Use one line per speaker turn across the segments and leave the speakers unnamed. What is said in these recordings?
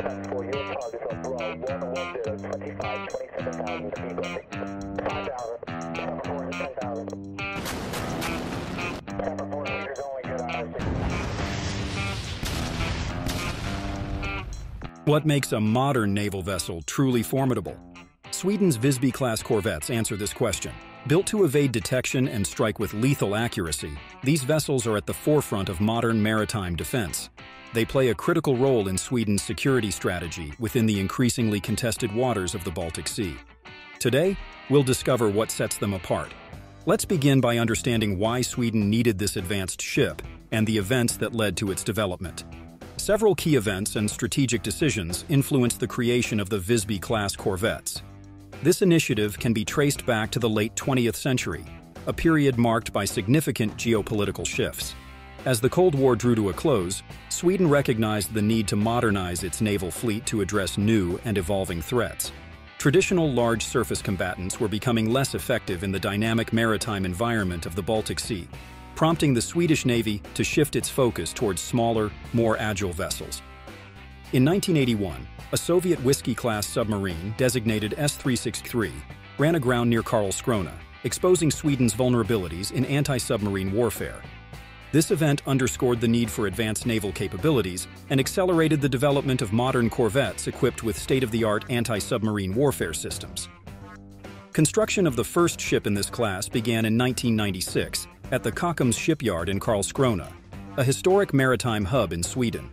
For your targets on Bro 110, 25, 27,000 speed limit. 5,000. Number 4 to 10,000. Number 4 meters only good on
What makes a modern naval vessel truly formidable? Sweden's Visby-class corvettes answer this question. Built to evade detection and strike with lethal accuracy, these vessels are at the forefront of modern maritime defense. They play a critical role in Sweden's security strategy within the increasingly contested waters of the Baltic Sea. Today, we'll discover what sets them apart. Let's begin by understanding why Sweden needed this advanced ship and the events that led to its development. Several key events and strategic decisions influenced the creation of the Visby-class corvettes. This initiative can be traced back to the late 20th century, a period marked by significant geopolitical shifts. As the Cold War drew to a close, Sweden recognized the need to modernize its naval fleet to address new and evolving threats. Traditional large surface combatants were becoming less effective in the dynamic maritime environment of the Baltic Sea, prompting the Swedish Navy to shift its focus towards smaller, more agile vessels. In 1981, a Soviet Whiskey-class submarine, designated S-363, ran aground near Karlskrona, exposing Sweden's vulnerabilities in anti-submarine warfare. This event underscored the need for advanced naval capabilities and accelerated the development of modern corvettes equipped with state-of-the-art anti-submarine warfare systems. Construction of the first ship in this class began in 1996 at the Kockums shipyard in Karlskrona, a historic maritime hub in Sweden.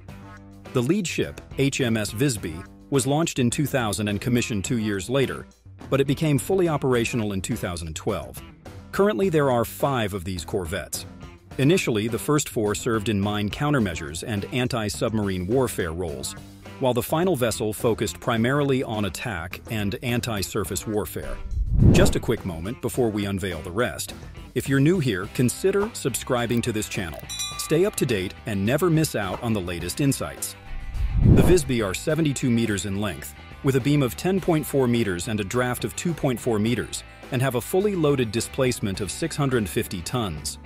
The lead ship, HMS Visby, was launched in 2000 and commissioned two years later, but it became fully operational in 2012. Currently, there are five of these corvettes. Initially, the first four served in mine countermeasures and anti-submarine warfare roles, while the final vessel focused primarily on attack and anti-surface warfare. Just a quick moment before we unveil the rest. If you're new here, consider subscribing to this channel. Stay up to date and never miss out on the latest insights. The Visby are 72 meters in length, with a beam of 10.4 meters and a draft of 2.4 meters, and have a fully loaded displacement of 650 tons.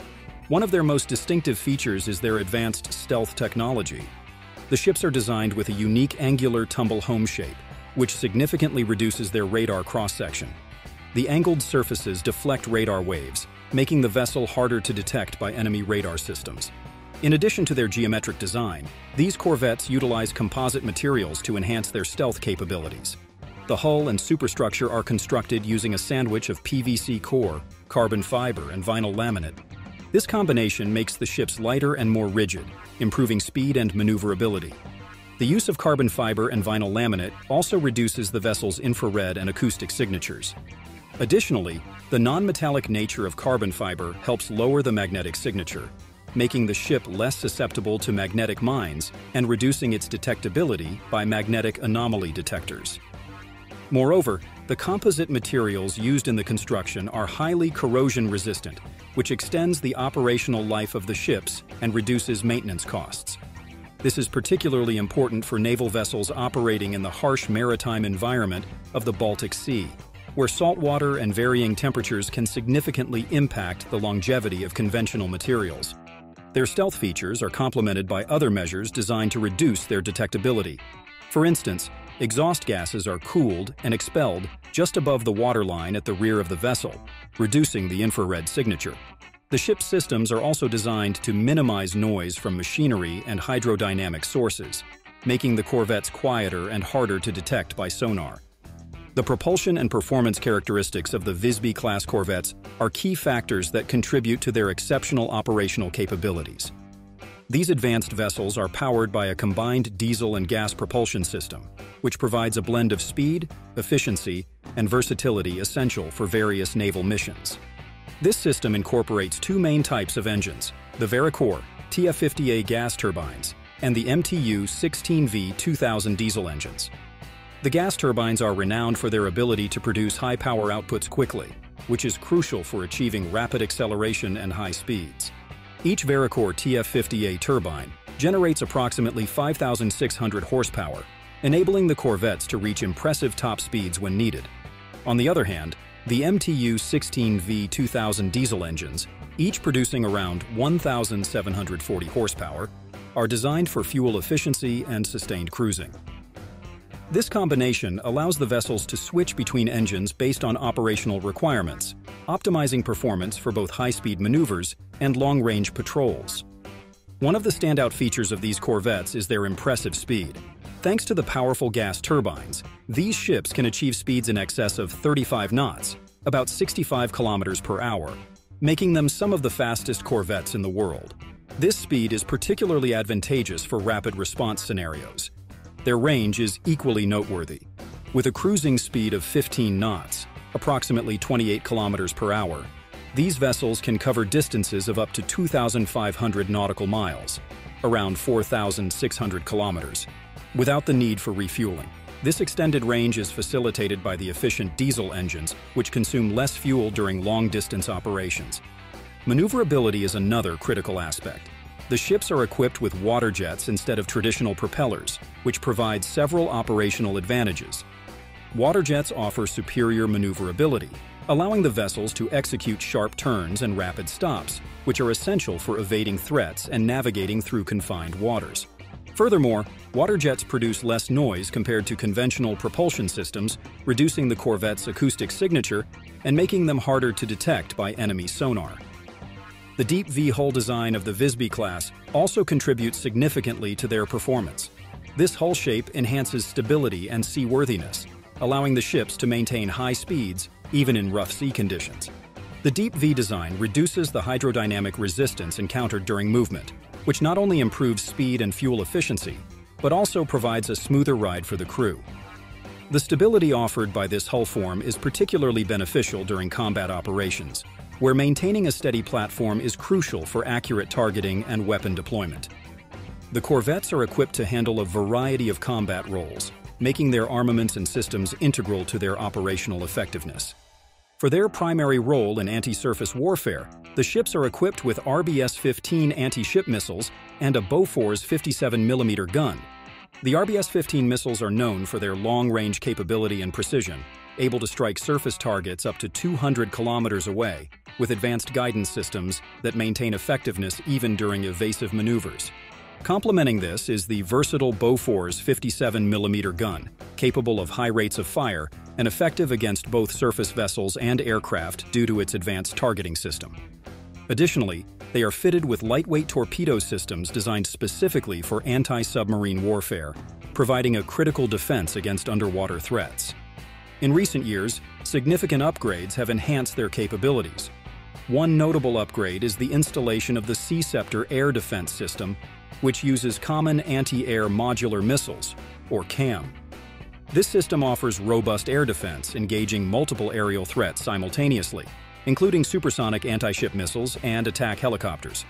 One of their most distinctive features is their advanced stealth technology. The ships are designed with a unique angular tumble home shape, which significantly reduces their radar cross-section. The angled surfaces deflect radar waves, making the vessel harder to detect by enemy radar systems. In addition to their geometric design, these corvettes utilize composite materials to enhance their stealth capabilities. The hull and superstructure are constructed using a sandwich of PVC core, carbon fiber, and vinyl laminate. This combination makes the ships lighter and more rigid, improving speed and maneuverability. The use of carbon fiber and vinyl laminate also reduces the vessel's infrared and acoustic signatures. Additionally, the non-metallic nature of carbon fiber helps lower the magnetic signature, making the ship less susceptible to magnetic mines and reducing its detectability by magnetic anomaly detectors. Moreover, the composite materials used in the construction are highly corrosion resistant, which extends the operational life of the ships and reduces maintenance costs. This is particularly important for naval vessels operating in the harsh maritime environment of the Baltic Sea, where saltwater and varying temperatures can significantly impact the longevity of conventional materials. Their stealth features are complemented by other measures designed to reduce their detectability. For instance, exhaust gases are cooled and expelled just above the waterline at the rear of the vessel, reducing the infrared signature. The ship's systems are also designed to minimize noise from machinery and hydrodynamic sources, making the corvettes quieter and harder to detect by sonar. The propulsion and performance characteristics of the Visby-class corvettes are key factors that contribute to their exceptional operational capabilities. These advanced vessels are powered by a combined diesel and gas propulsion system, which provides a blend of speed, efficiency, and versatility essential for various naval missions. This system incorporates two main types of engines, the Vericor TF50A gas turbines and the MTU 16V 2000 diesel engines. The gas turbines are renowned for their ability to produce high power outputs quickly, which is crucial for achieving rapid acceleration and high speeds. Each Vericor TF50A turbine generates approximately 5,600 horsepower, enabling the corvettes to reach impressive top speeds when needed. On the other hand, the MTU 16V 2000 diesel engines, each producing around 1,740 horsepower, are designed for fuel efficiency and sustained cruising. This combination allows the vessels to switch between engines based on operational requirements, optimizing performance for both high-speed maneuvers and long-range patrols. One of the standout features of these corvettes is their impressive speed. Thanks to the powerful gas turbines, these ships can achieve speeds in excess of 35 knots, about 65 kilometers per hour, making them some of the fastest corvettes in the world. This speed is particularly advantageous for rapid response scenarios, their range is equally noteworthy. With a cruising speed of 15 knots, approximately 28 kilometers per hour, these vessels can cover distances of up to 2,500 nautical miles, around 4,600 kilometers, without the need for refueling. This extended range is facilitated by the efficient diesel engines, which consume less fuel during long-distance operations. Maneuverability is another critical aspect. The ships are equipped with water jets instead of traditional propellers, which provides several operational advantages. Water jets offer superior maneuverability, allowing the vessels to execute sharp turns and rapid stops, which are essential for evading threats and navigating through confined waters. Furthermore, water jets produce less noise compared to conventional propulsion systems, reducing the corvette's acoustic signature and making them harder to detect by enemy sonar. The deep V-hull design of the Visby class also contributes significantly to their performance. This hull shape enhances stability and seaworthiness, allowing the ships to maintain high speeds even in rough sea conditions. The deep V design reduces the hydrodynamic resistance encountered during movement, which not only improves speed and fuel efficiency, but also provides a smoother ride for the crew. The stability offered by this hull form is particularly beneficial during combat operations, where maintaining a steady platform is crucial for accurate targeting and weapon deployment. The corvettes are equipped to handle a variety of combat roles, making their armaments and systems integral to their operational effectiveness. For their primary role in anti-surface warfare, the ships are equipped with RBS-15 anti-ship missiles and a Bofors 57mm gun. The RBS-15 missiles are known for their long-range capability and precision, able to strike surface targets up to 200 kilometers away, with advanced guidance systems that maintain effectiveness even during evasive maneuvers. Complementing this is the versatile Bofors 57mm gun, capable of high rates of fire and effective against both surface vessels and aircraft due to its advanced targeting system. Additionally, they are fitted with lightweight torpedo systems designed specifically for anti-submarine warfare, providing a critical defense against underwater threats. In recent years, significant upgrades have enhanced their capabilities. One notable upgrade is the installation of the Sea-Ceptor air defense system, which uses Common Anti-Air Modular Missiles, or CAMM. This system offers robust air defense, engaging multiple aerial threats simultaneously, including supersonic anti-ship missiles and attack helicopters.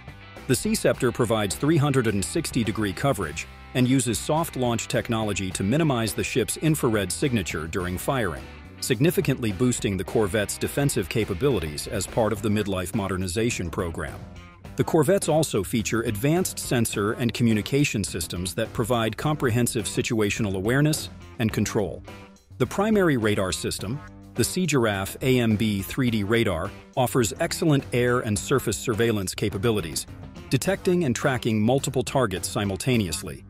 The Sea-Ceptor provides 360-degree coverage, and uses soft launch technology to minimize the ship's infrared signature during firing, significantly boosting the Corvette's defensive capabilities as part of the midlife modernization program. The Corvettes also feature advanced sensor and communication systems that provide comprehensive situational awareness and control. The primary radar system, the Sea Giraffe AMB 3D radar, offers excellent air and surface surveillance capabilities, detecting and tracking multiple targets simultaneously.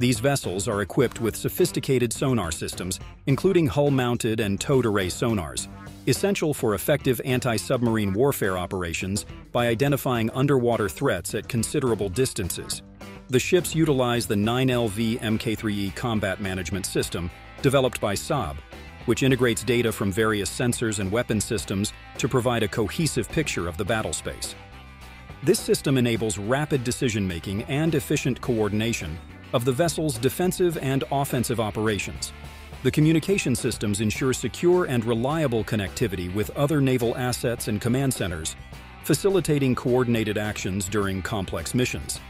These vessels are equipped with sophisticated sonar systems, including hull-mounted and towed array sonars, essential for effective anti-submarine warfare operations by identifying underwater threats at considerable distances. The ships utilize the 9LV Mk3E combat management system developed by Saab, which integrates data from various sensors and weapon systems to provide a cohesive picture of the battle space. This system enables rapid decision-making and efficient coordination of the vessel's defensive and offensive operations. The communication systems ensure secure and reliable connectivity with other naval assets and command centers, facilitating coordinated actions during complex missions.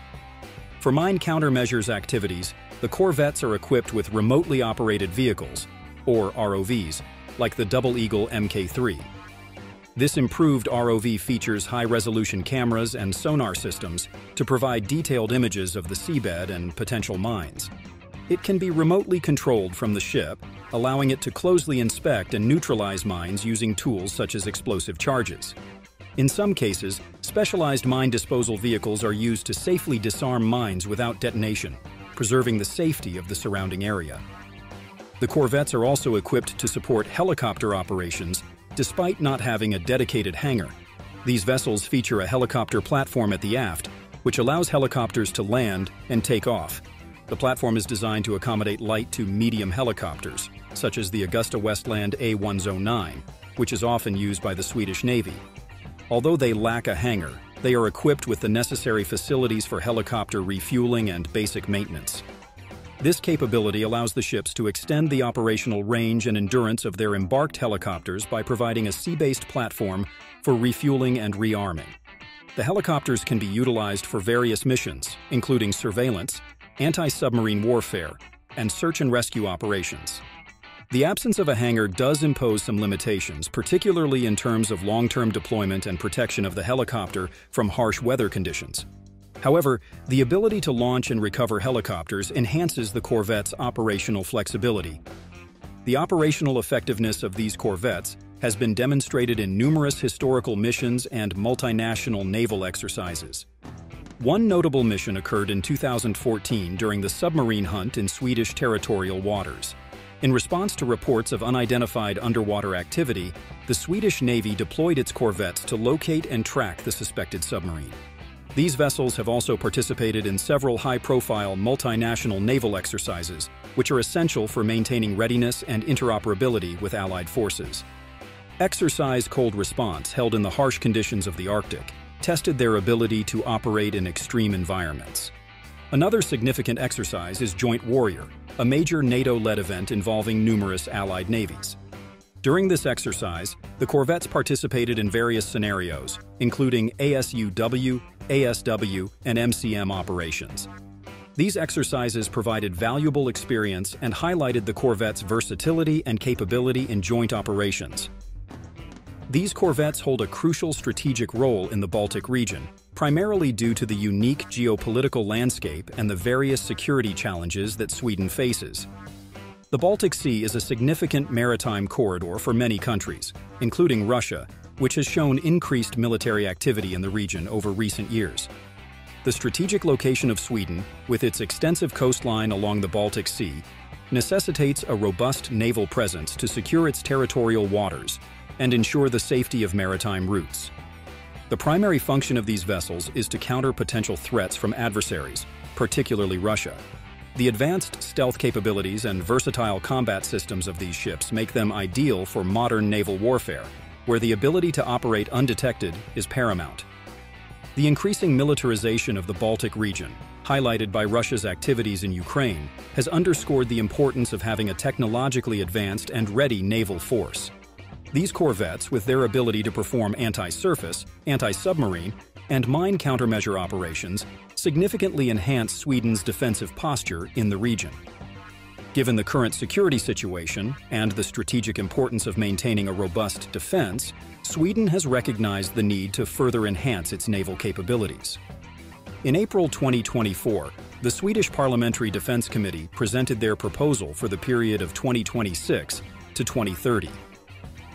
For mine countermeasures activities, the corvettes are equipped with remotely operated vehicles, or ROVs, like the Double Eagle Mk3. This improved ROV features high-resolution cameras and sonar systems to provide detailed images of the seabed and potential mines. It can be remotely controlled from the ship, allowing it to closely inspect and neutralize mines using tools such as explosive charges. In some cases, specialized mine disposal vehicles are used to safely disarm mines without detonation, preserving the safety of the surrounding area. The corvettes are also equipped to support helicopter operations despite not having a dedicated hangar. These vessels feature a helicopter platform at the aft, which allows helicopters to land and take off. The platform is designed to accommodate light to medium helicopters, such as the AgustaWestland A109, which is often used by the Swedish Navy. Although they lack a hangar, they are equipped with the necessary facilities for helicopter refueling and basic maintenance. This capability allows the ships to extend the operational range and endurance of their embarked helicopters by providing a sea-based platform for refueling and rearming. The helicopters can be utilized for various missions, including surveillance, anti-submarine warfare, and search and rescue operations. The absence of a hangar does impose some limitations, particularly in terms of long-term deployment and protection of the helicopter from harsh weather conditions. However, the ability to launch and recover helicopters enhances the Corvette's operational flexibility. The operational effectiveness of these corvettes has been demonstrated in numerous historical missions and multinational naval exercises. One notable mission occurred in 2014 during the submarine hunt in Swedish territorial waters. In response to reports of unidentified underwater activity, the Swedish Navy deployed its corvettes to locate and track the suspected submarine. These vessels have also participated in several high-profile multinational naval exercises, which are essential for maintaining readiness and interoperability with Allied forces. Exercise Cold Response, held in the harsh conditions of the Arctic, tested their ability to operate in extreme environments. Another significant exercise is Joint Warrior, a major NATO-led event involving numerous Allied navies. During this exercise, the corvettes participated in various scenarios, including ASUW, ASW, and MCM operations. These exercises provided valuable experience and highlighted the corvette's versatility and capability in joint operations. These corvettes hold a crucial strategic role in the Baltic region, primarily due to the unique geopolitical landscape and the various security challenges that Sweden faces. The Baltic Sea is a significant maritime corridor for many countries, including Russia, which has shown increased military activity in the region over recent years. The strategic location of Sweden, with its extensive coastline along the Baltic Sea, necessitates a robust naval presence to secure its territorial waters and ensure the safety of maritime routes. The primary function of these vessels is to counter potential threats from adversaries, particularly Russia. The advanced stealth capabilities and versatile combat systems of these ships make them ideal for modern naval warfare, where the ability to operate undetected is paramount. The increasing militarization of the Baltic region, highlighted by Russia's activities in Ukraine, has underscored the importance of having a technologically advanced and ready naval force. These corvettes, with their ability to perform anti-surface, anti-submarine, and mine countermeasure operations, significantly enhance Sweden's defensive posture in the region. Given the current security situation and the strategic importance of maintaining a robust defense, Sweden has recognized the need to further enhance its naval capabilities. In April 2024, the Swedish Parliamentary Defense Committee presented their proposal for the period of 2026 to 2030.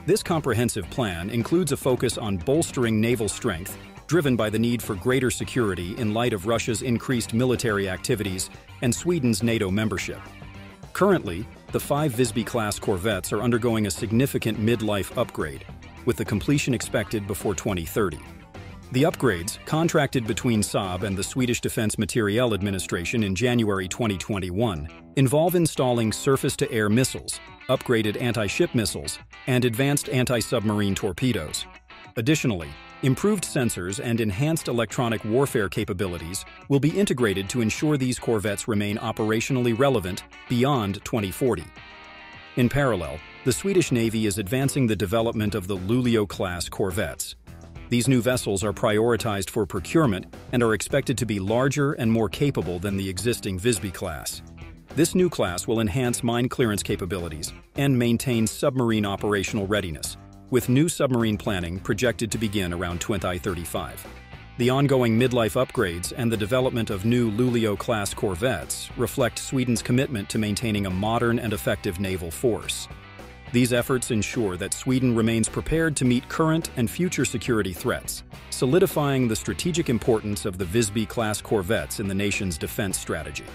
This comprehensive plan includes a focus on bolstering naval strength, driven by the need for greater security in light of Russia's increased military activities and Sweden's NATO membership. Currently, the five Visby-class corvettes are undergoing a significant mid-life upgrade, with the completion expected before 2030. The upgrades, contracted between Saab and the Swedish Defence Materiel Administration in January 2021, involve installing surface-to-air missiles, upgraded anti-ship missiles, and advanced anti-submarine torpedoes. Additionally, improved sensors and enhanced electronic warfare capabilities will be integrated to ensure these corvettes remain operationally relevant beyond 2040. In parallel, the Swedish Navy is advancing the development of the Luleå-class corvettes. These new vessels are prioritized for procurement and are expected to be larger and more capable than the existing Visby class. This new class will enhance mine clearance capabilities and maintain submarine operational readiness, with new submarine planning projected to begin around 2035. The ongoing midlife upgrades and the development of new Luleå-class corvettes reflect Sweden's commitment to maintaining a modern and effective naval force. These efforts ensure that Sweden remains prepared to meet current and future security threats, solidifying the strategic importance of the Visby-class corvettes in the nation's defense strategy.